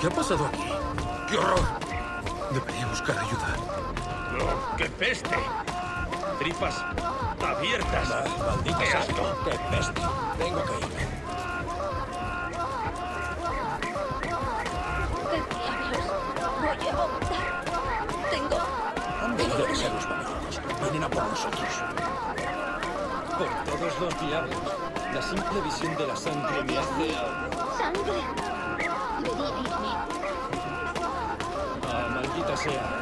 ¿Qué ha pasado aquí? ¡Qué horror! Debería buscar ayuda. ¡Oh, ¡Qué peste! Tripas abiertas. Maldita ¡Qué sea. asco! ¡Qué peste! Tengo que irme. ¿Qué diablos? Voy a vomitar. Tengo... Han venido ser los maléficos. Vienen a por nosotros. Por todos los diablos. La simple visión de la sangre me hace... ¡Sangre! Debería